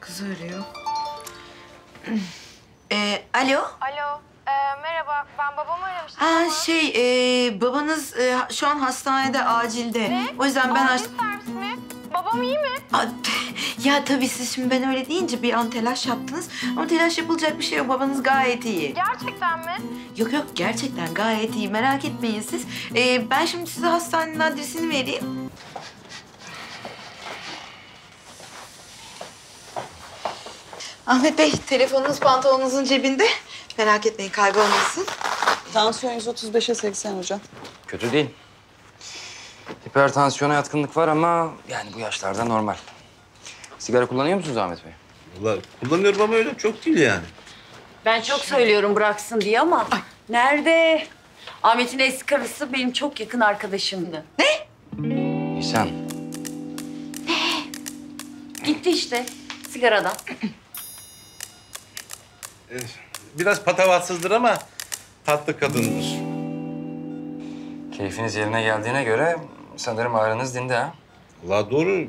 Kız arıyor. Ee, alo. Alo, ee, merhaba. Ben babamı aramıştım Ha ama... şey, e, babanız e, şu an hastanede, acilde. O yüzden ben... Acil hast- servis mi? Babam iyi mi? Aa, ya tabii siz şimdi ben öyle deyince bir an telaş yaptınız. Ama telaş yapılacak bir şey yok. Babanız gayet iyi. Gerçekten mi? Yok yok gerçekten gayet iyi. Merak etmeyin siz. Ee, ben şimdi size hastanenin adresini vereyim. Ahmet Bey, telefonunuz pantolonunuzun cebinde. Merak etmeyin, kaybolmasın. Tansiyon 135'e 80 hocam. Kötü değil. Hipertansiyona yatkınlık var ama yani bu yaşlarda normal. Sigara kullanıyor musunuz Ahmet Bey? Vallahi kullanıyorum ama öyle çok değil yani. Ben çok söylüyorum bıraksın diye ama nerede? Ahmet'in eski karısı benim çok yakın arkadaşımdı. Nisan. Gitti işte sigaradan. Biraz patavatsızdır ama tatlı kadındır. Keyfiniz yerine geldiğine göre sanırım ağrınız dindi ha. Vallahi doğru.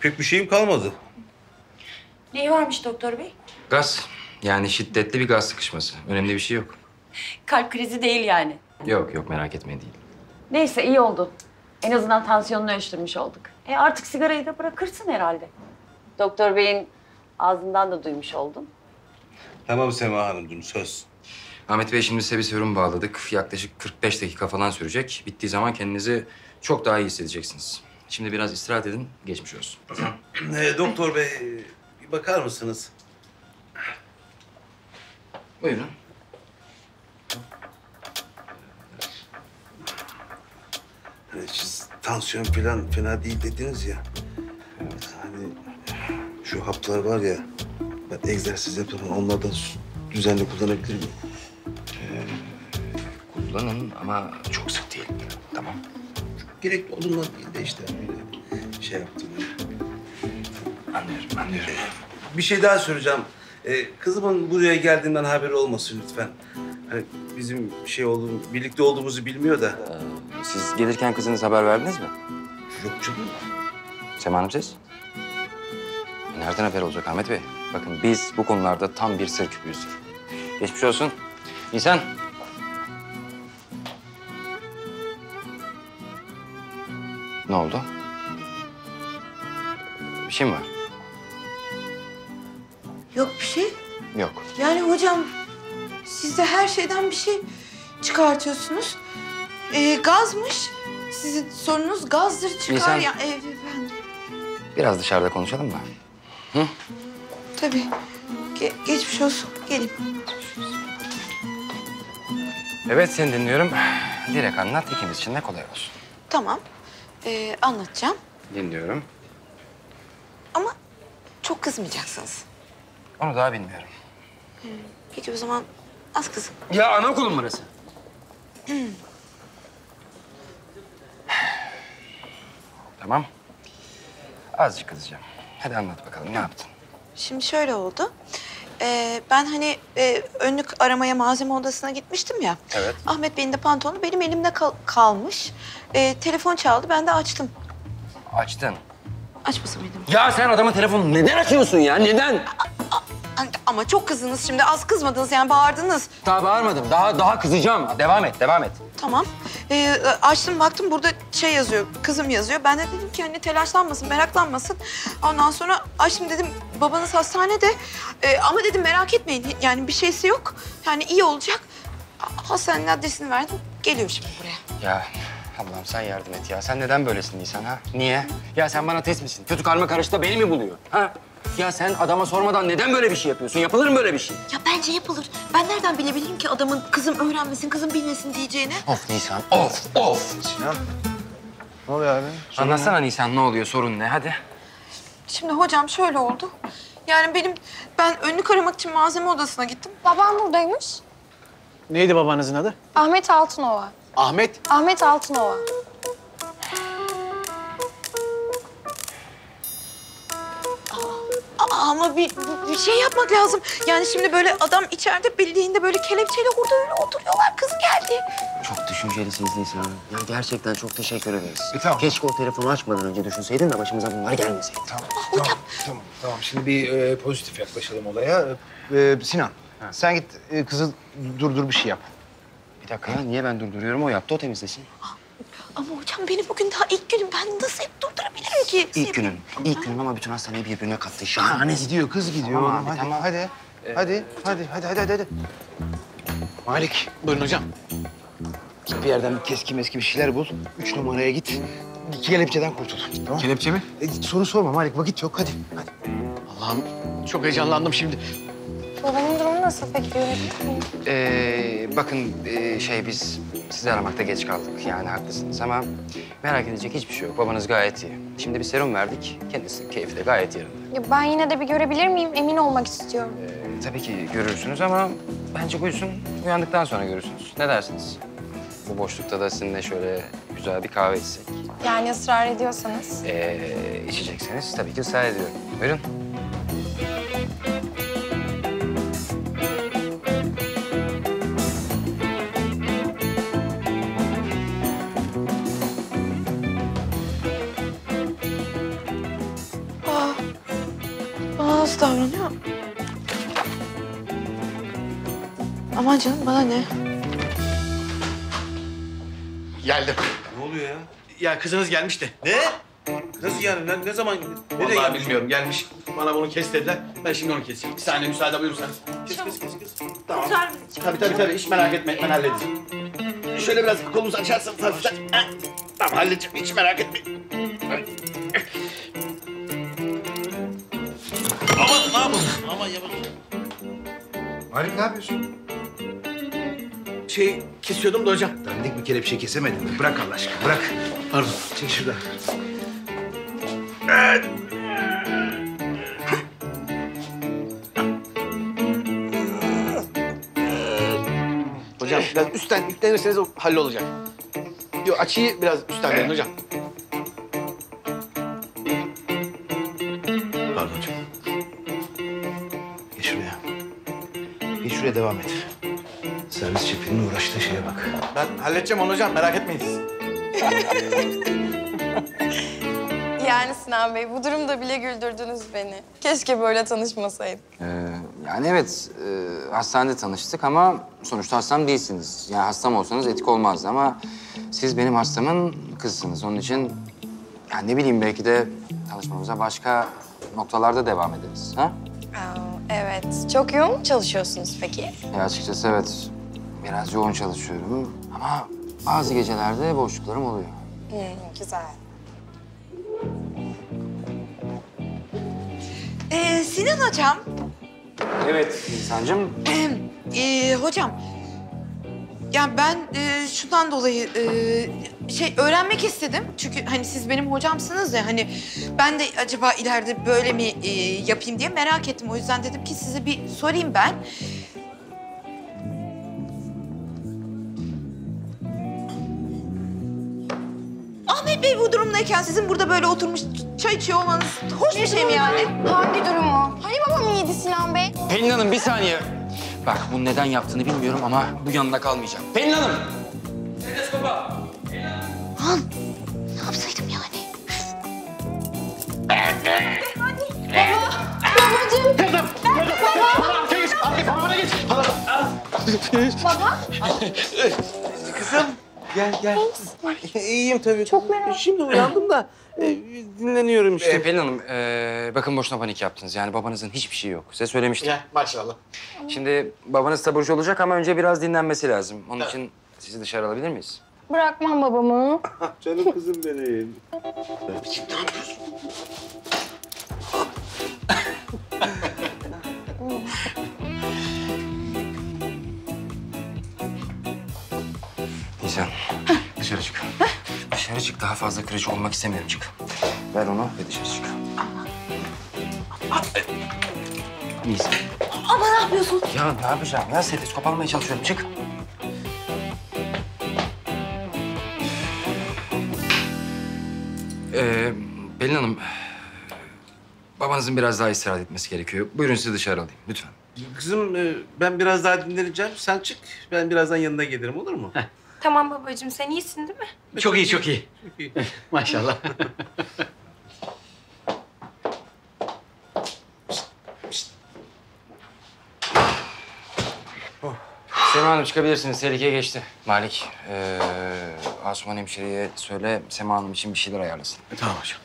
Pek bir şeyim kalmadı. Neyi varmış doktor bey? Gaz. Yani şiddetli bir gaz sıkışması. Önemli bir şey yok. Kalp krizi değil yani. Yok yok merak etmeyin değil. Neyse iyi oldu. En azından tansiyonunu ölçtürmüş olduk. E artık sigarayı da bırakırsın herhalde. Doktor beyin ağzından da duymuş oldun. Tamam Sema Hanımcığım söz. Ahmet Bey şimdi size bir serum bağladık. Yaklaşık 45 dakika falan sürecek. Bittiği zaman kendinizi çok daha iyi hissedeceksiniz. Şimdi biraz istirahat edin, geçmiş olsun. Ee, doktor bey bir bakar mısınız? Buyurun. Hani siz tansiyon falan fena değil dediniz ya. Hani şu haplar var ya ben egzersiz yaparım onlardan düzenli kullanabilir miyim? Kullanın ama çok sık değil. Tamam. Gerekli olduğundan değil de işte öyle şey yaptım. Anlıyorum, anlıyorum. Bir şey daha söyleyeceğim. Ee, kızımın buraya geldiğinden haberi olmasın lütfen. Hani bizim şey olduğum, birlikte olduğumuzu bilmiyor da. Siz gelirken kızınız haber verdiniz mi? Yok canım. Sema Hanım siz? E, Nereden haber olacak Ahmet Bey? Bakın biz bu konularda tam bir sır küpüyüz. Geçmiş olsun. Nisan. Ne oldu? Bir şey mi var? Yok bir şey. Yok. Yani hocam siz de her şeyden bir şey çıkartıyorsunuz. Ee, gazmış. Sizin sorunuz gazdır çıkar Nisan. ya. Ee, ben Biraz dışarıda konuşalım mı? tabii. Ge- geçmiş olsun. Gelin. Evet seni dinliyorum. Direkt anlat ikimiz için de kolay olsun. Tamam. Ee, anlatacağım. Dinliyorum. Ama çok kızmayacaksınız. Onu daha bilmiyorum. Peki o zaman az kızın. Ya anaokulun burası? tamam. Azıcık kızacağım. Hadi anlat bakalım ne yaptın? Şimdi şöyle oldu. Ee, ben hani e, önlük aramaya malzeme odasına gitmiştim ya. Evet. Ahmet Bey'in de pantolonu benim elimde kal- kalmış. Ee, telefon çaldı, ben de açtım. Açtın. Açmasa mıydım? Ya sen adamın telefonunu neden açıyorsun ya? Neden? Ama çok kızdınız şimdi. Az kızmadınız yani bağırdınız. Daha bağırmadım. Daha daha kızacağım. Devam et, devam et. Tamam. Ee, açtım baktım burada şey yazıyor, kızım yazıyor. Ben de dedim ki hani telaşlanmasın, meraklanmasın. Ondan sonra açtım dedim babanız hastanede. Ee, ama dedim merak etmeyin yani bir şeysi yok. Yani iyi olacak. Ha- Hastanenin adresini verdim. Geliyor şimdi buraya. Ya Allah'ım sen yardım et ya. Sen neden böylesin Nisan ha? Niye? Ya sen bana test misin? Kötü karma karışta beni mi buluyor? Ha? Ya sen adama sormadan neden böyle bir şey yapıyorsun? Yapılır mı böyle bir şey? Ya bence yapılır. Ben nereden bilebilirim ki adamın kızım öğrenmesin, kızım bilmesin diyeceğini? Of Nisan, of, of. Sinan. Ne oluyor abi? Anlatsana Nisan ne oluyor, sorun ne? Hadi. Şimdi hocam şöyle oldu. Yani benim, ben önlük aramak için malzeme odasına gittim. Babam buradaymış. Neydi babanızın adı? Ahmet Altınova. Ahmet. Ahmet Altınova. Aa, ama bir, bir şey yapmak lazım. Yani şimdi böyle adam içeride bildiğinde böyle kelepçeyle orada öyle oturuyorlar. Kız geldi. Çok düşüncelisiniz Nisan Hanım. Ya gerçekten çok teşekkür ederiz. E, tamam. Keşke o telefonu açmadan önce düşünseydin de başımıza bunlar gelmeseydi. Tamam, tamam, tamam, tamam. Şimdi bir e, pozitif yaklaşalım olaya. E, Sinan, sen git e, kızı durdur bir şey yap. Bir dakika ya, niye ben durduruyorum? O yaptı, o temizlesin. Ama hocam benim bugün daha ilk günüm. Ben nasıl hep durdurabilirim ki? İlk günün, ilk günün ama bütün hastaneyi birbirine kattı. Şahane. Gidiyor, kız gidiyor. Tamam abi, hadi, tamam. hadi, hadi, hadi, hadi, hadi, hadi, hadi. Malik, Buyurun hocam. git bir yerden bir keski meski bir şeyler bul. Üç numaraya git. İki kelepçeden kurtul. Tamam. Kelepçe mi? E, soru sorma Malik, vakit yok. Hadi, hadi. Allah'ım çok heyecanlandım şimdi. Babamın durumu nasıl peki? Ee, bakın ee, şey biz sizi aramakta geç kaldık. Yani haklısınız ama merak edecek hiçbir şey yok. Babanız gayet iyi. Şimdi bir serum verdik. Kendisi keyfi de gayet yerinde. Ya ben yine de bir görebilir miyim? Emin olmak istiyorum. Ee, tabii ki görürsünüz ama bence uyusun. Uyandıktan sonra görürsünüz. Ne dersiniz? Bu boşlukta da sizinle şöyle güzel bir kahve içsek. Yani ısrar ediyorsanız. Ee, içecekseniz tabii ki ısrar ediyorum. Buyurun. Nasıl davranıyor? Aman canım bana ne? Geldim. Ne oluyor ya? Ya kızınız gelmişti. Ne? Nasıl yani? Ne, ne zaman? Nereye Vallahi gelmiş? bilmiyorum gelmiş. Bana bunu kes dediler. Ben şimdi onu keseceğim. Bir saniye müsaade buyursanız. Kes, kes, kes, kes. Tamam. Tabii tabii tabii hiç merak etmeyin ben halledeceğim. Şöyle biraz kolunuzu açarsanız hafiften. Tamam halledeceğim hiç merak etmeyin. Aman yapalım. Malik ne yapıyorsun? Şey kesiyordum da hocam. Dandik bir kelepçe kesemedin mi? Bırak Allah aşkına, bırak. Pardon. Çek şuradan. Hocam biraz üstten yüklenirseniz o hallolacak. Yok açıyı biraz üstten verin hocam. Ben halledeceğim onu hocam merak etmeyin siz. Yani Sinan Bey bu durumda bile güldürdünüz beni. Keşke böyle tanışmasaydık. Ee, yani evet, e, hastanede tanıştık ama sonuçta hastam değilsiniz. Yani hastam olsanız etik olmazdı ama siz benim hastamın kızısınız. Onun için yani ne bileyim belki de tanışmamıza başka noktalarda devam ederiz. Ha? Aa, evet. Çok yoğun mu çalışıyorsunuz peki? Ya açıkçası evet, biraz yoğun çalışıyorum ama bazı gecelerde boşluklarım oluyor. Hmm, güzel. Ee, Sinan hocam, Evet İhsan'cığım. ee, hocam. Ya ben ee, şundan dolayı ee, şey öğrenmek istedim. Çünkü hani siz benim hocamsınız ya hani ben de acaba ileride böyle mi ee, yapayım diye merak ettim. O yüzden dedim ki size bir sorayım ben. Bey bu durumdayken sizin burada böyle oturmuş çay içiyor olmanız hoş bir şey mi yani? Hangi durumu? Hani babam iyiydi Sinan Bey? Pelin Hanım bir saniye. Bak bunu neden yaptığını bilmiyorum ama bu yanında kalmayacak. Pelin Hanım! Ne yapsaydım yani? Gel, gel. İyiyim tabii. Çok merak Şimdi uyandım da e, dinleniyorum işte. Ee, Pelin Hanım, ee, bakın boşuna panik yaptınız. Yani babanızın hiçbir şeyi yok. Size söylemiştim. Ya maşallah. Şimdi babanız taburcu olacak ama önce biraz dinlenmesi lazım. Onun için sizi dışarı alabilir miyiz? Bırakmam babamı. Canım kızım benim. Nisan, dışarı çık. Dışarı çık. Daha fazla kırıcı olmak istemiyorum. Çık. Ver onu ve dışarı çık. Nisan. Ama ne yapıyorsun? Ya ne yapacağım ya? Stetoskop almaya çalışıyorum. Çık. Ee, Pelin Hanım, babanızın biraz daha istirahat etmesi gerekiyor. Buyurun sizi dışarı alayım lütfen. Kızım e, ben biraz daha dinleneceğim. Sen çık. Ben birazdan yanına gelirim olur mu? Tamam babacığım sen iyisin değil mi? Çok iyi, çok iyi. Maşallah. Sema Hanım çıkabilirsiniz. Tehlike geçti. Malik, ee, Asuman hemşireye söyle Sema Hanım için bir şeyler ayarlasın. tamam hocam.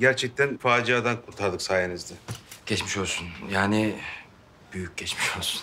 Gerçekten faciadan kurtardık sayenizde. Geçmiş olsun. Yani büyük geçmiş olsun.